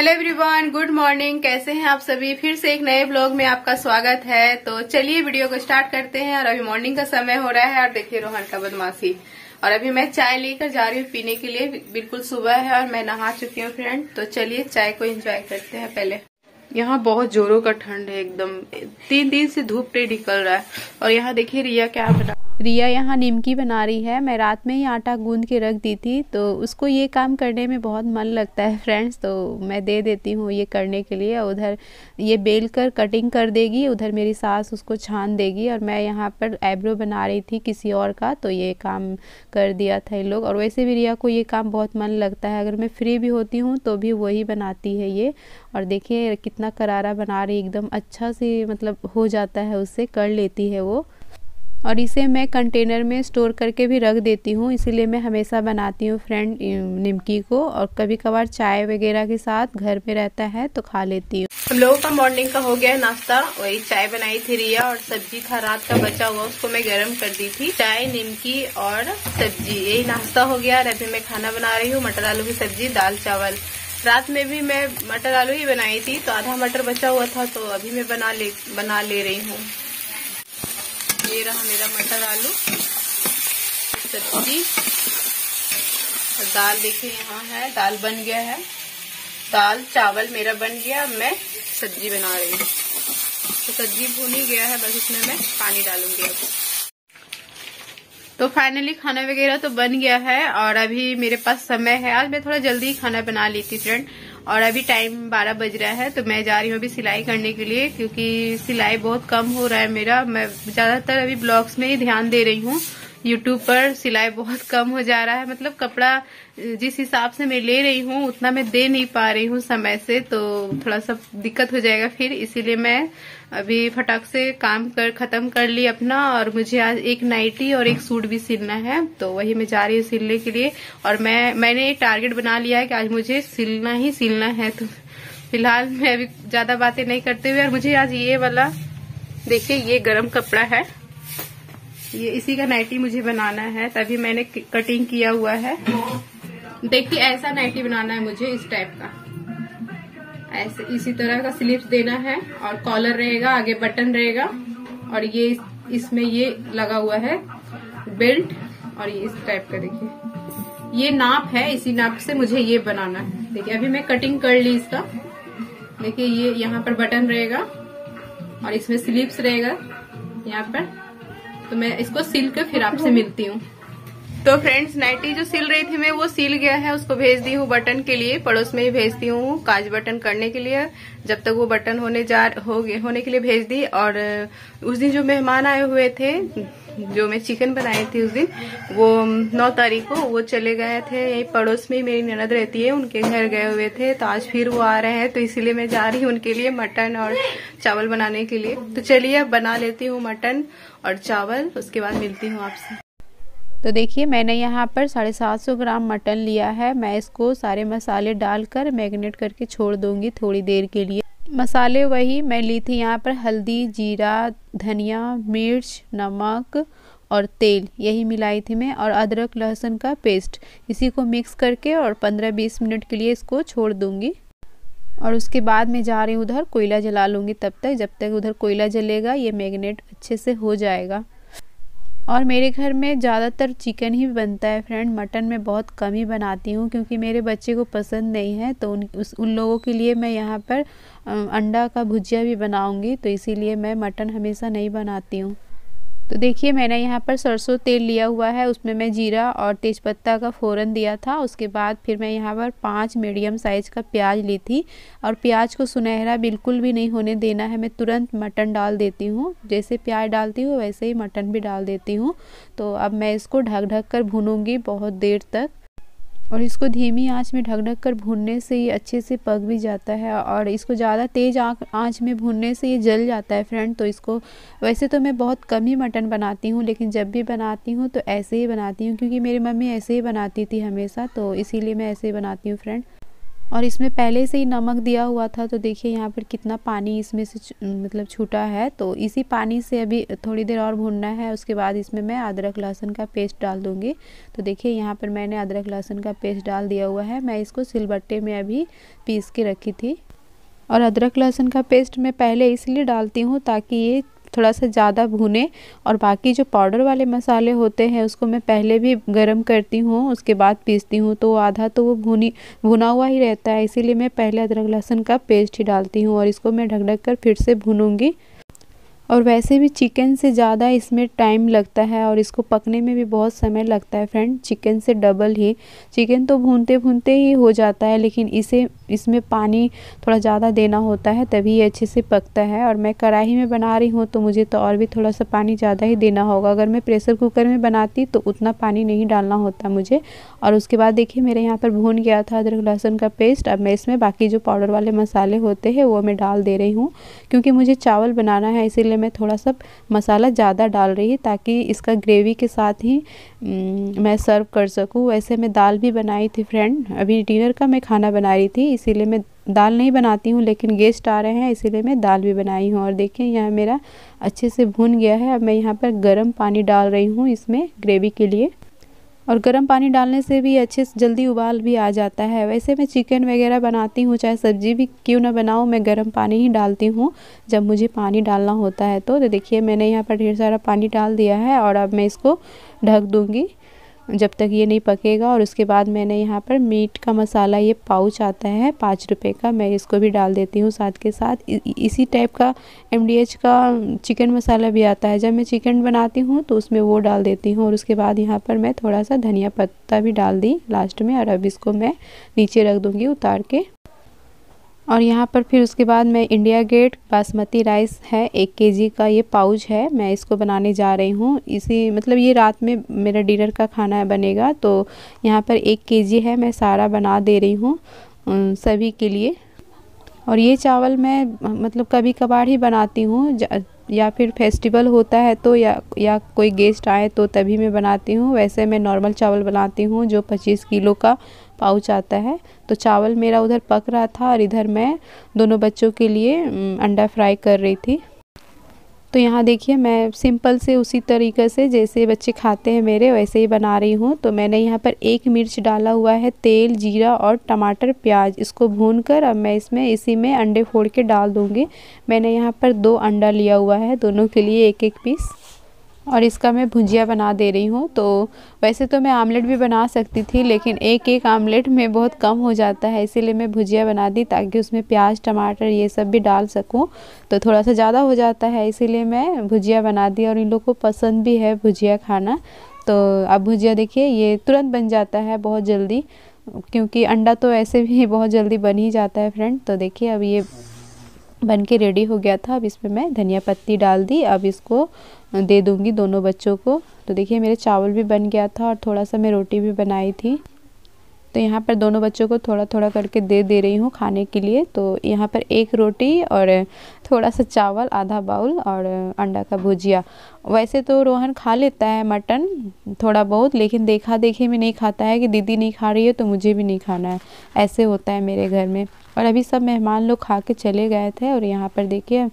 Hello everyone good morning कैसे हैं आप सभी? फिर से एक नए ब्लॉग में आपका स्वागत है। तो चलिए वीडियो को स्टार्ट करते हैं और अभी मॉर्निंग का समय हो रहा है और देखिए रोहन का बदमाशी। और अभी मैं चाय लेकर जा रही हूँ पीने के लिए, बिल्कुल सुबह है और मैं नहा चुकी हूँ फ्रेंड तो चलिए चाय को एंजॉय करते हैं पहले। यहाँ बहुत जोरों का ठंड है, एकदम। तीन दिन से धूप पे निकल रहा है। और यहाँ देखिए रिया क्या बना रिया यहाँ निमकी बना रही है। मैं रात में ही आटा गूंद के रख दी थी तो उसको ये काम करने में बहुत मन लगता है फ्रेंड्स तो मैं दे देती हूँ ये करने के लिए। उधर ये बेल कर कटिंग कर देगी, उधर मेरी सास उसको छान देगी और मैं यहाँ पर आईब्रो बना रही थी किसी और का तो ये काम कर दिया था ये लोग। और वैसे भी रिया को ये काम बहुत मन लगता है। अगर मैं फ्री भी होती हूँ तो भी वही बनाती है ये। और देखिए कितना करारा बना रही, एकदम अच्छा से मतलब हो जाता है, उससे कर लेती है वो। और इसे मैं कंटेनर में स्टोर करके भी रख देती हूँ। इसीलिए मैं हमेशा बनाती हूँ फ्रेंड निमकी को और कभी कभार चाय वगैरह के साथ घर में रहता है तो खा लेती हूँ। हम लोगों का मॉर्निंग का हो गया नाश्ता। वही चाय बनाई थी रिया और सब्ज़ी था, रात का बचा हुआ, उसको मैं गर्म कर दी थी। चाय, निमकी और सब्ज़ी, यही नाश्ता हो गया। और अभी मैं खाना बना रही हूँ, मटर आलू की सब्ज़ी, दाल, चावल। रात में भी मैं मटर आलू ही बनाई थी तो आधा मटर बचा हुआ था तो अभी मैं बना ले बना ले रही हूँ। ये रहा मेरा मटर आलू, सब्ज़ी, और दाल देखिए यहाँ है, दाल बन गया है। दाल, चावल मेरा बन गया मैं सब्ज़ी बना रही हूँ। तो सब्ज़ी भुनी गया है, बस इसमें मैं पानी डालूँगी अब। तो फाइनली खाना वगैरह तो बन गया है और अभी मेरे पास समय है। आज मैं थोड़ा जल्दी खाना बना ली थी फ्रेंड और अभी टाइम बारह बज रहा है तो मैं जा रही हूँ अभी सिलाई करने के लिए, क्योंकि सिलाई बहुत कम हो रहा है मेरा। मैं ज़्यादातर अभी ब्लॉग्स में ही ध्यान दे रही हूँ। यूट्यूब पर सिलाई बहुत कम हो जा रहा है। मतलब कपड़ा, जिस हिसाब से मैं ले रही हूँ, उतना मैं दे नहीं पा रही हूँ समय से तो थोड़ा सा दिक्कत हो जाएगा फिर। इसीलिए मैं अभी फटाक से काम कर, खत्म कर ली अपना, और मुझे आज एक नाइटी और एक सूट भी सिलना है तो वही मैं जा रही हूँ सिलने के लिए। और मैं, मैंने एक टारगेट बना लिया है कि आज मुझे सिलना ही सिलना है तो फ़िलहाल मैं अभी ज़्यादा बातें नहीं करते हुए, और मुझे आज ये वाला, देखिए, ये गर्म कपड़ा है। ये इसी का नाइटी मुझे बनाना है, तभी मैंने कटिंग किया हुआ है। देखिए, ऐसा नाइटी बनाना है मुझे इस टाइप का। ऐसे, इसी तरह का स्लीव्स देना है और कॉलर रहेगा, आगे बटन रहेगा और ये इसमें ये लगा हुआ है बेल्ट और ये इस टाइप का देखिए। ये नाप है, इसी नाप से मुझे ये बनाना है। देखिए, अभी मैं कटिंग कर ली इसका। देखिए, ये यहाँ पर बटन रहेगा और इसमें स्लीव्स रहेगा, यहाँ पर। तो मैं इसको सिल कर फिर आपसे मिलती हूँ। तो फ्रेंड्स नाइटी जो सिल रही थी मैं, वो सिल गया है। उसको भेज दी हूँ बटन के लिए। पड़ोस में ही भेजती हूँ काज बटन करने के लिए। जब तक वो बटन होने जा हो होने के लिए भेज दी। और उस दिन जो मेहमान आए हुए थे, जो मैं चिकन बनाई थी उस दिन, वो नौ तारीख को वो चले गए थे। यही पड़ोस में ही मेरी ननद रहती है, उनके घर गए हुए थे। तो आज फिर वो आ रहे हैं तो इसीलिए मैं जा रही हूँ उनके लिए मटन और चावल बनाने के लिए। तो चलिए, अब बना लेती हूँ मटन और चावल। उसके बाद मिलती हूँ आपसे। तो देखिए, मैंने यहाँ पर साढ़े सात सौ ग्राम मटन लिया है। मैं इसको सारे मसाले डालकर मैग्नेट करके छोड़ दूँगी थोड़ी देर के लिए। मसाले वही, मैं ली थी यहाँ पर हल्दी, जीरा, धनिया, मिर्च, नमक और तेल। यही मिलाई थी मैं और अदरक, लहसुन का पेस्ट। इसी को मिक्स करके और 15-20 मिनट के लिए इसको छोड़ दूँगी। और उसके बाद मैं जा रही हूँ उधर, कोयला जला लूँगी तब तक। जब तक उधर कोयला जलेगा, ये मैगनेट अच्छे से हो जाएगा। और मेरे घर में ज़्यादातर चिकन ही बनता है फ्रेंड मटन में बहुत कम ही बनाती हूँ क्योंकि मेरे बच्चे को पसंद नहीं है तो उन, उस, उन लोगों के लिए मैं यहाँ पर अंडा का भुजिया भी बनाऊँगी तो इसीलिए मैं मटन हमेशा नहीं बनाती हूँ। तो देखिए, मैंने यहाँ पर सरसों तेल लिया हुआ है। उसमें मैं जीरा और तेज़पत्ता का फ़ौरन दिया था। उसके बाद फिर मैं यहाँ पर पाँच मीडियम साइज़ का प्याज ली थी। और प्याज को सुनहरा बिल्कुल भी नहीं होने देना है। मैं तुरंत मटन डाल देती हूँ। जैसे प्याज डालती हूँ, वैसे ही मटन भी डाल देती हूँ। तो अब मैं इसको ढक ढक कर भूनूँगी बहुत देर तक। और इसको धीमी आँच में ढक ढक कर भूनने से ये अच्छे से पक भी जाता है और इसको ज़्यादा तेज़ आँच में भूनने से ये जल जाता है फ्रेंड। तो इसको, वैसे तो मैं बहुत कम ही मटन बनाती हूँ, लेकिन जब भी बनाती हूँ तो ऐसे ही बनाती हूँ, क्योंकि मेरी मम्मी ऐसे ही बनाती थी हमेशा तो इसीलिए मैं ऐसे ही बनाती हूँ फ्रेंड। और इसमें पहले से ही नमक दिया हुआ था तो देखिए यहाँ पर कितना पानी इसमें से मतलब छूटा है। तो इसी पानी से अभी थोड़ी देर और भूनना है, उसके बाद इसमें मैं अदरक, लहसुन का पेस्ट डाल दूँगी। तो देखिए यहाँ पर मैंने अदरक, लहसुन का पेस्ट डाल दिया हुआ है। मैं इसको सिलबट्टे में अभी पीस के रखी थी। और अदरक, लहसुन का पेस्ट मैं पहले इसलिए डालती हूँ ताकि ये थोड़ा सा ज़्यादा भुने और बाकी जो पाउडर वाले मसाले होते हैं, उसको मैं पहले भी गर्म करती हूँ, उसके बाद पीसती हूँ तो आधा तो वो भुनी, भुना हुआ ही रहता है। इसीलिए मैं पहले अदरक लहसुन का पेस्ट ही डालती हूँ और इसको मैं ढक ढक कर फिर से भूनूँगी। और वैसे भी चिकन से ज़्यादा इसमें टाइम लगता है और इसको पकने में भी बहुत समय लगता है फ्रेंड चिकन से डबल ही। चिकन तो भूनते भूनते ही हो जाता है, लेकिन इसे, इसमें पानी थोड़ा ज़्यादा देना होता है, तभी ये अच्छे से पकता है। और मैं कढ़ाई में बना रही हूँ तो मुझे तो और भी थोड़ा सा पानी ज़्यादा ही देना होगा। अगर मैं प्रेशर कुकर में बनाती तो उतना पानी नहीं डालना होता मुझे। और उसके बाद देखिए, मेरे यहाँ पर भून गया था अदरक लहसुन का पेस्ट अब मैं इसमें बाकी जो पाउडर वाले मसाले होते हैं, वो मैं डाल दे रही हूँ, क्योंकि मुझे चावल बनाना है, इसीलिए मैं थोड़ा सा मसाला ज़्यादा डाल रही ताकि इसका ग्रेवी के साथ ही मैं सर्व कर सकूँ। वैसे मैं दाल भी बनाई थी फ्रेंड अभी डिनर का मैं खाना बना रही थी, इसीलिए मैं दाल नहीं बनाती हूँ, लेकिन गेस्ट आ रहे हैं, इसीलिए मैं दाल भी बनाई हूँ। और देखिए, यहाँ मेरा अच्छे से भुन गया है। अब मैं यहाँ पर गर्म पानी डाल रही हूँ इसमें ग्रेवी के लिए। और गर्म पानी डालने से भी अच्छे से जल्दी उबाल भी आ जाता है। वैसे मैं चिकन वगैरह बनाती हूँ चाहे सब्ज़ी भी क्यों ना बनाऊँ मैं गर्म पानी ही डालती हूँ जब मुझे पानी डालना होता है। तो, देखिए मैंने यहाँ पर ढेर सारा पानी डाल दिया है और अब मैं इसको ढक दूँगी। जब तक ये नहीं पकेगा और उसके बाद मैंने यहाँ पर मीट का मसाला, ये पाउच आता है, पाँच रुपये का। मैं इसको भी डाल देती हूँ साथ के साथ। इसी टाइप का एमडीएच का चिकन मसाला भी आता है। जब मैं चिकन बनाती हूँ तो उसमें वो डाल देती हूँ और उसके बाद यहाँ पर मैं थोड़ा सा धनिया पत्ता भी डाल दी। लास्ट में और अब इसको मैं नीचे रख दूँगी उतार के। और यहाँ पर फिर उसके बाद मैं इंडिया गेट बासमती राइस है, एक केजी का ये पाउच है, मैं इसको बनाने जा रही हूँ। इसी मतलब ये रात में मेरा डिनर का खाना बनेगा तो यहाँ पर एक केजी है, मैं सारा बना दे रही हूँ सभी के लिए। और ये चावल मैं मतलब कभी कभार ही बनाती हूँ या फिर फेस्टिवल होता है तो या या कोई गेस्ट आए तो तभी मैं बनाती हूँ। वैसे मैं नॉर्मल चावल बनाती हूँ, जो 25 किलो का पाउच आता है। तो चावल मेरा उधर पक रहा था और इधर मैं दोनों बच्चों के लिए अंडा फ्राई कर रही थी। तो यहाँ देखिए, मैं सिंपल से उसी तरीके से जैसे बच्चे खाते हैं मेरे, वैसे ही बना रही हूँ। तो मैंने यहाँ पर एक मिर्च डाला हुआ है, तेल, जीरा और टमाटर, प्याज। इसको भून कर अब मैं इसमें, इसी में अंडे फोड़ के डाल दूँगी। मैंने यहाँ पर दो अंडा लिया हुआ है, दोनों के लिए एक एक पीस। और इसका मैं भुजिया बना दे रही हूँ। तो वैसे तो मैं आमलेट भी बना सकती थी, लेकिन एक एक आमलेट में बहुत कम हो जाता है, इसीलिए मैं भुजिया बना दी ताकि उसमें प्याज, टमाटर ये सब भी डाल सकूँ। तो थोड़ा सा ज़्यादा हो जाता है, इसीलिए मैं भुजिया बना दी और इन लोग को पसंद भी है भुजिया खाना। तो अब भुजिया देखिए, ये तुरंत बन जाता है बहुत जल्दी, क्योंकि अंडा तो ऐसे भी बहुत जल्दी बन ही जाता है फ्रेंड। तो देखिए, अब ये बन के रेडी हो गया था। अब इसमें मैं धनिया पत्ती डाल दी। अब इसको दे दूँगी दोनों बच्चों को। तो देखिए, मेरे चावल भी बन गया था और थोड़ा सा मैं रोटी भी बनाई थी। तो यहाँ पर दोनों बच्चों को थोड़ा थोड़ा करके दे दे रही हूँ खाने के लिए। तो यहाँ पर एक रोटी और थोड़ा सा चावल, आधा बाउल और अंडा का भुजिया। वैसे तो रोहन खा लेता है मटन थोड़ा बहुत, लेकिन देखा देखी में नहीं खाता है कि दीदी नहीं खा रही है तो मुझे भी नहीं खाना है। ऐसे होता है मेरे घर में। और अभी सब मेहमान लोग खा के चले गए थे और यहाँ पर देखिए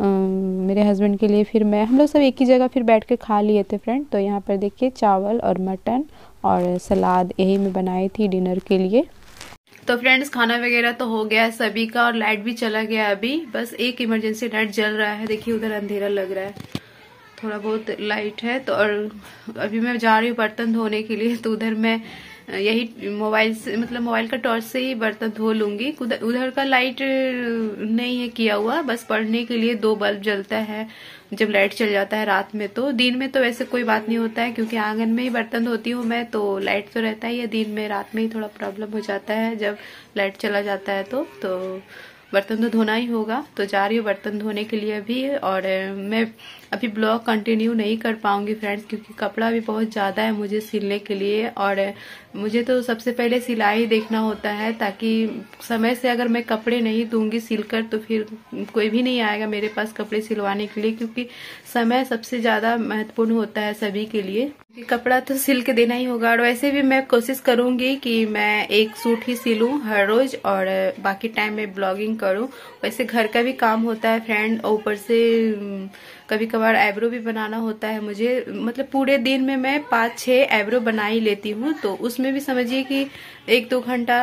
मेरे हस्बैंड के लिए फिर मैं, हम लोग सब एक ही जगह फिर बैठ के खा लिए थे फ्रेंड तो यहाँ पर देखिए चावल और मटन और सलाद यही मैं बनाई थी डिनर के लिए। तो फ्रेंड्स खाना वगैरह तो हो गया है सभी का और लाइट भी चला गया अभी। बस एक इमरजेंसी लाइट जल रहा है। देखिए उधर अंधेरा लग रहा है। थोड़ा बहुत लाइट है तो और अभी मैं जा रही हूँ बर्तन धोने के लिए। तो उधर मैं यही मोबाइल से मतलब मोबाइल का टॉर्च से ही बर्तन धो लूँगी। उधर का लाइट नहीं है किया हुआ, बस पढ़ने के लिए दो बल्ब जलता है, जब लाइट चल जाता है रात में तो। दिन में तो वैसे कोई बात नहीं होता है, क्योंकि आँगन में ही बर्तन धोती हूँ मैं तो लाइट तो रहता ही है। दिन में, रात में ही थोड़ा प्रॉब्लम हो जाता है, जब लाइट चला जाता है तो तो बर्तन तो धोना ही होगा। तो जा रही हूँ बर्तन धोने के लिए अभी और मैं अभी ब्लॉग कंटिन्यू नहीं कर पाऊँगी फ्रेंड्स क्योंकि कपड़ा भी बहुत ज़्यादा है मुझे सिलने के लिए और मुझे तो सबसे पहले सिलाई देखना होता है ताकि समय से अगर मैं कपड़े नहीं दूँगी सिलकर तो फिर कोई भी नहीं आएगा मेरे पास कपड़े सिलवाने के लिए क्योंकि समय सबसे ज़्यादा महत्वपूर्ण होता है सभी के लिए। कपड़ा तो सिल के देना ही होगा। और वैसे भी मैं कोशिश करूँगी कि मैं एक सूट ही सिलूं हर रोज और बाकी टाइम में ब्लॉगिंग करूँ। वैसे घर का भी काम होता है फ्रेंड ऊपर से कभी कभार आईब्रो भी बनाना होता है मुझे। मतलब पूरे दिन में मैं पाँच छह आईब्रो बना ही लेती हूँ तो उसमें भी समझिए कि एक दो घंटा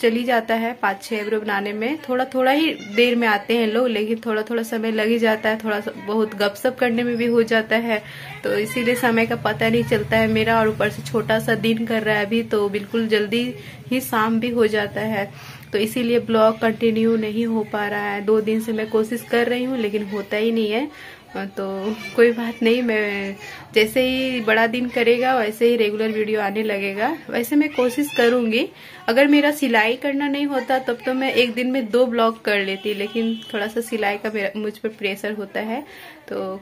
चली जाता है पाँच छह आईब्रो बनाने में। थोड़ा थोड़ा ही देर में आते हैं लोग, लेकिन थोड़ा थोड़ा समय लग ही जाता है। थोड़ा बहुत गपसप करने में भी हो जाता है। तो इसीलिए समय का पता नहीं चलता है मेरा और ऊपर से छोटा सा दिन कर रहा है अभी तो बिल्कुल जल्दी ही शाम भी हो जाता है। तो इसीलिए ब्लॉग कंटिन्यू नहीं हो पा रहा है। दो दिन से मैं कोशिश कर रही हूँ, लेकिन होता ही नहीं है। तो कोई बात नहीं, मैं जैसे ही बड़ा दिन करेगा, वैसे ही रेगुलर वीडियो आने लगेगा। वैसे मैं कोशिश करूँगी। अगर मेरा सिलाई करना नहीं होता, तब तो मैं एक दिन में दो ब्लॉग कर लेती, लेकिन थोड़ा सा सिलाई का मेरा, मुझ पर प्रेशर होता है। तो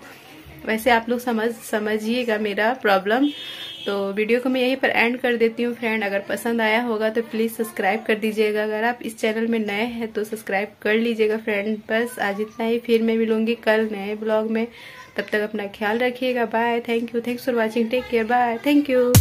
वैसे आप लोग समझ, समझिएगा मेरा प्रॉब्लम तो वीडियो को मैं यहीं पर एंड कर देती हूँ फ्रेंड अगर पसंद आया होगा तो प्लीज़ सब्सक्राइब कर दीजिएगा। अगर आप इस चैनल में नए हैं तो सब्सक्राइब कर लीजिएगा फ्रेंड बस आज इतना ही, फिर मैं मिलूँगी कल नए ब्लॉग में। तब तक अपना ख्याल रखिएगा। Bye thank you thanks for watching take care bye thank you